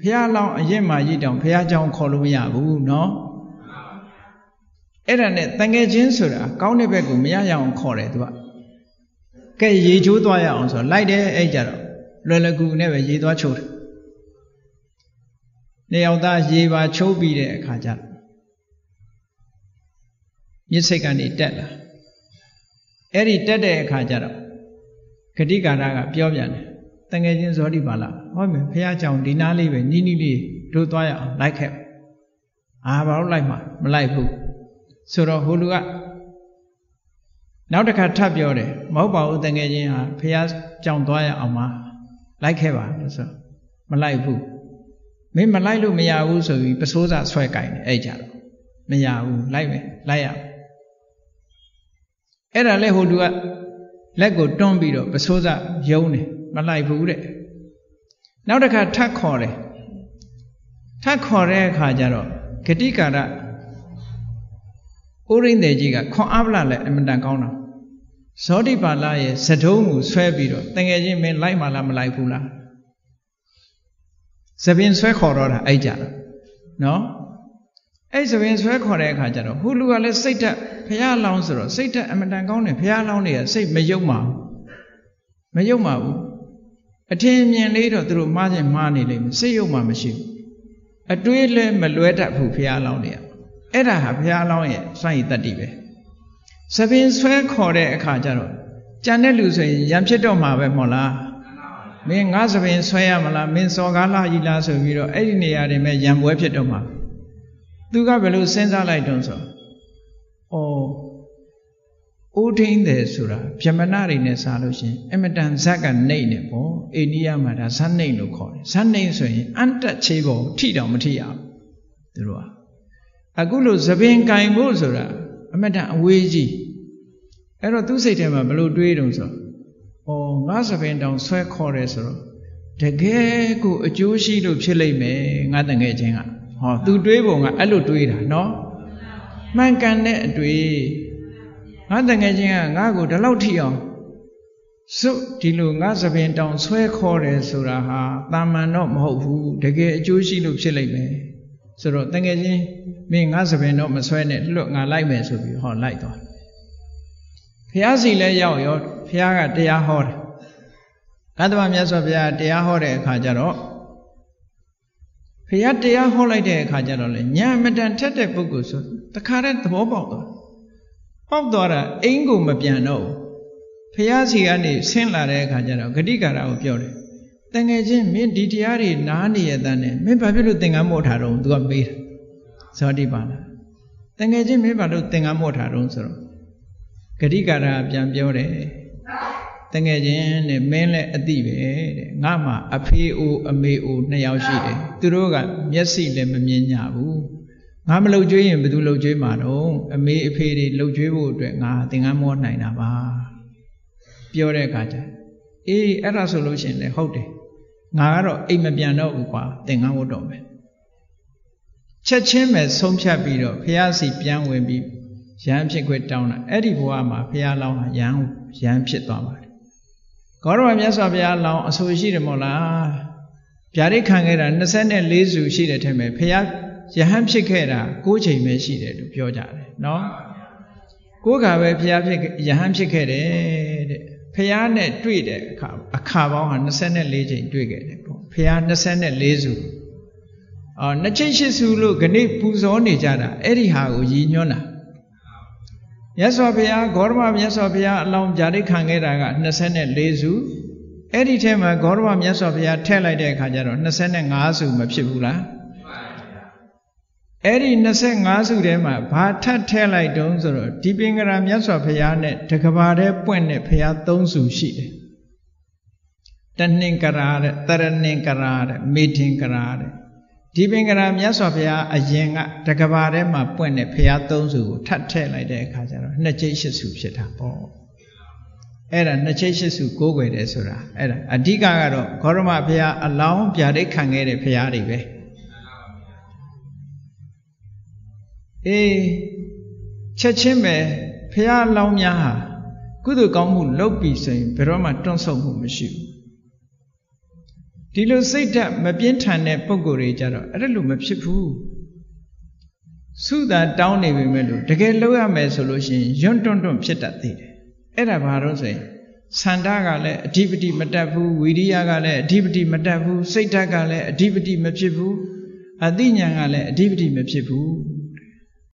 ဖះလောင်းအရင်မှကြီးတောင်ဖះเจ้าခေါ်လို့မရဘူးเนาะအဲ့ဒါနဲ့တန်ငယ်ချင်းဆိုတာကောင်းတဲ့ဘက်ကိုမရရအောင်ခေါ်တယ်သူကကဲရေချိုးသွားရအောင်ဆိုလိုက်တယ်အဲ့ကြတော့လွယ်လကူနဲ့ပဲရေသွားချိုးတယ်နေအောင်သားရေပါချိုးပြီးတဲ့အခါကျမြစ်စိတ်ကနေတက်လာအဲ့ဒီတက်တဲ့အခါကျတော့ဂတိကာရကပြောပြန်တယ် တငယ်ချင်းဇောတိပါလားဟောမယ်ဖះကြောင်ဒီနားလေးပဲနီးနီးလေးတို့သွားရအောင်လိုက်ခဲ့အာဘာလို့လိုက်မှာမလိုက်ဘူးဆိုတော့ဟိုလူကနောက်တစ်ခါထပ်ပြောတယ်မဟုတ်ပါဘူးတငယ်ချင်းဟာဖះကြောင်သွားရအောင်မှာလိုက်ခဲ့ပါလို့ဆိုမလိုက်ဘူးမင်းမလိုက်လို့မရဘူးဆိုပြီးပစိုးစာဆွဲကင်တယ်အဲ့ကြတော့မရဘူးလိုက်မယ်လိုက်ရအဲ့ဒါလဲဟိုလူကလက်ကိုတွန်းပြီးတော့ပစိုးစာယုံတယ် မလိုက်ဘူးတဲ့နောက်တစ်ခါထပ်ခေါ်တယ်ထပ်ခေါ်တဲ့အခါကျတော့ဂတိကာရဥရိန္ဒေကြီးကခွန်အားပလလည်းအမတန်ကောင်းတာဇောတိပါဠရဲ့စတုံးကိုဆွဲပြီးတော့တငယ်ချင်းမင်းလိုက်မှလားမလိုက်ဘူးလားသပင်ဆွဲခေါ်တော့တာအဲ့ကြတော့နော်အဲ့သပင်ဆွဲခေါ်တဲ့အခါကျတော့ဟူလူကလည်းစိတ်တက်ဖះလောင်းဆိုတော့စိတ်တက်အမတန်ကောင်းတယ်ဖះလောင်းတွေကစိတ်မယုံပါဘူးမယုံပါဘူး အထင်မြင်လေးတော့သူတို့မှားခြင်းမှားနေလိမ့်မယ်စိတ်ယုံမှမရှိဘူးအတွေးလည်းမလွဲတတ်ဘူးဖះလောင်းတွေကအဲ့ဒါဟာဘုရားလောင်းရဲ့စွန့်ရည်တတ္တိပဲသပင်ဆွဲခေါ်တဲ့အခါကျတော့ကြံတဲ့လူဆိုရင်ရံဖြစ်တော့မှာပဲမဟုတ်လားမင်းငါသပင်ဆွဲရမလားမင်းစော်ကားလာကြီးလားဆိုပြီးတော့အဲ့ဒီနေရာတွေမဲ့ရံပွဲဖြစ်တော့မှာသူကဘယ်လိုစဉ်းစားလိုက်တုံးဆိုဩ ဥထိန်တယ်ဆိုတာဗြဟ္မဏတွေနဲ့စားလို့ရှင်အမတန်ဇက်ကနေနေပေါ့အိန္ဒိယမှာဒါဇတ်နေလို့ခေါ်တယ်ဇတ်နေဆိုရင်အန်တက်ချေပေါ်ထိတောင်မထိရဘူးသူတို့ကအခုလို့သပင်ကင်ဖို့ဆိုတာအမတန်အဝေးကြီးအဲ့တော့သူ့စိတ်ထဲမှာဘလို့တွေးတုံဆိုဩငါသပင်တောင်ဆွဲခေါ်တယ်ဆိုတော့တကယ်ကိုအကျိုးရှိလို့ဖြစ်လိမ့်မယ်ငါတငယ်ချင်းကဟောသူတွေးပုံကအဲ့လိုတွေးတာနော်မှန်ကန်တဲ့အတွေ့ ငါတငယ်ချင်းကငါ့ကိုဒီလောက်ထိအောင်စုဒီလိုငါသပင်တောင်ဆွဲခေါ်တယ်ဆိုတာဟာတာမန်တော့မဟုတ်ဘူးတကယ်အကျိုးရှိလို့ဖြစ်လိမ့်မယ်ဆိုတော့တငယ်ချင်းမင်းငါစပင်တော့မဆွဲနဲ့လွတ်ငါလိုက်မယ်ဆိုပြီးဟောလိုက်သွားဖះစီလည်းရောက်ရောဖះကတရားဟောတယ်ကတ္တမမြတ်စွာဘုရားတရားဟောတဲ့အခါကျတော့ဖះတရားဟောလိုက်တဲ့အခါကျတော့လေညာမတန်ထက်တဲ့ပုဂ္ဂိုလ်ဆိုတခါတည်းသဘောပေါက်သွား ပေါက်သွားတာအိမ်ကိုမပြန်တော့ဘူးဖះစီကနေဆင်းလာတဲ့အခါကျတော့ဂတိကာရကိုပြောတယ်တငယ်ချင်းမင်းဒီတရားတွေနားနေရတဲ့နဲ့မင်းဘာဖြစ်လို့သင်္ကန်းမို့ထားတော့သူကမေးတယ်ဇောတိပါလားတငယ်ချင်းမင်းဘာလို့သင်္ကန်းမို့ထားတော့ဆိုတော့ဂရိကာရပြန်ပြောတယ်တငယ်ချင်းတဲ့မင်းလည်းအတိပဲတဲ့ငါမှအဖေအိုအမေအိုနှစ်ယောက်ရှိတယ်သူတို့ကမျက်စိလည်းမမြင်ကြဘူး ငါမလှုပ်ကြွေးရင်ဘယ်သူလှုပ်ကြွေးမှာတော့အမေအဖေတွေလှုပ်ကြွေးဖို့အတွက်ငါသင်္ကန်းမောနိုင်တာပါပြောတဲ့အခါကျအေးအဲ့ဒါဆိုလို့ရှိရင်လည်းဟုတ်တယ်ငါကတော့အိမ်မပြန်တော့ဘူးကွာသင်္ကန်းဝတ်တော့မယ်ချက်ချင်းပဲဆုံးဖြတ်ပြီးတော့ဖះစီပြန်ဝင်ပြီးရဟန်းဖြစ်ခွင့်တောင်းတာအဲ့ဒီဘဝမှာဖះလောင်းဟာရဟန်းရဟန်းဖြစ်သွားပါတယ်ဂေါရမမြတ်စွာဘုရားလောင်းအဆိုရှိတယ်မို့လားဗျာဒိတ်ခံခဲ့တာ24စုရှိတယ်ထင်မယ်ဖះ ယဟန်ဖြစ်ခဲ့တာ9ချိန်ပဲရှိတယ်လို့ပြောကြတယ်နော်ကိုးခါပဲဖះဖြစ်ယဟန်ဖြစ်ခဲ့တယ်တဲ့ဖះနဲ့တွေ့တဲ့အခါအခါပေါင်းဟာ24ချိန်တွေ့ခဲ့တယ်ပေါ့ဖះ24စုအော်နှစ်ချိတ်ရှိစုလို့ခဏိပူဇော်နေကြတာအဲ့ဒီဟာကိုရည်ညွှန်းတာမြတ်စွာဘုရားဂေါရမမြတ်စွာဘုရားအလောင်းဂျာတိခံခဲ့တာက24စုအဲ့ဒီထဲမှာဂေါရမမြတ်စွာဘုရားထည့်လိုက်တဲ့အခါကျတော့25စုမဖြစ်ဘူးလား အဲ့ဒီ25စုထဲမှာဘာထပ်ထည့်လိုက်တုံးဆိုတော့ဒီပင်ကရာမြတ်စွာဘုရားနဲ့တကဘာတဲ့ပွင့်တဲ့ဘုရား3စုရှိတယ်တနှင်္ကရာတဲ့တရနှင်္ကရာတဲ့မေထင်္ကရာတဲ့ဒီပင်ကရာမြတ်စွာဘုရားအရင်ကတကဘာထဲမှာပွင့်တဲ့ဘုရားသုံးစုကိုထပ်ထည့်လိုက်တဲ့အခါကျတော့နှစ်ကျိတ်ရှစ်စုဖြစ်တာပေါ့အဲ့ဒါနှစ်ကျိတ်ရှစ်စုကိုးကွယ်တယ်ဆိုတာအဲ့ဒါအဓိကကတော့ဂေါရမဘုရားအလောင်းပြာဒိတ်ခံခဲ့တဲ့ဘုရားတွေပဲ အေးချက်ချင်းပဲဘုရားလောင်းများဟာကုသိုလ်ကောင်းမှုလုပ်ပြီဆိုရင်ဘယ်တော့မှတွန့်ဆုတ်မှုမရှိဘူးဒီလိုစိတ်ဓာတ်မပြင်းထန်တဲ့ပုံကိုယ်တွေကြတော့အဲ့ဒါလိုမဖြစ်ဘူးစုသာတောင်းနေပြီမဲ့လို့တကယ်လုပ်ရမယ်ဆိုလို့ရှိရင်ယွန်းတွန့်တွန့်ဖြစ်တတ်သေးတယ်အဲ့ဒါဘာလို့ဆိုရင်ဆန္ဒကလည်းအဓိပတိမတက်ဘူးဝိရိယကလည်းအဓိပတိမတက်ဘူးစိတ်ဓာတ်ကလည်းအဓိပတိမဖြစ်ဘူးအသိဉာဏ်ကလည်းအဓိပတိမဖြစ်ဘူး